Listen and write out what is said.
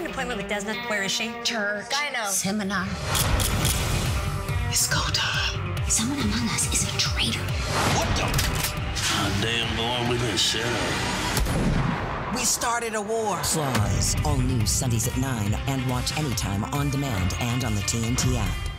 an appointment with Desna. Where is she? Church. Gyno. Seminar. It's go time. Someone among us is a traitor. What the? Ah, damn, boy, we been set up. We started a war. Claws, all new Sundays at 9 and watch anytime on demand and on the TNT app.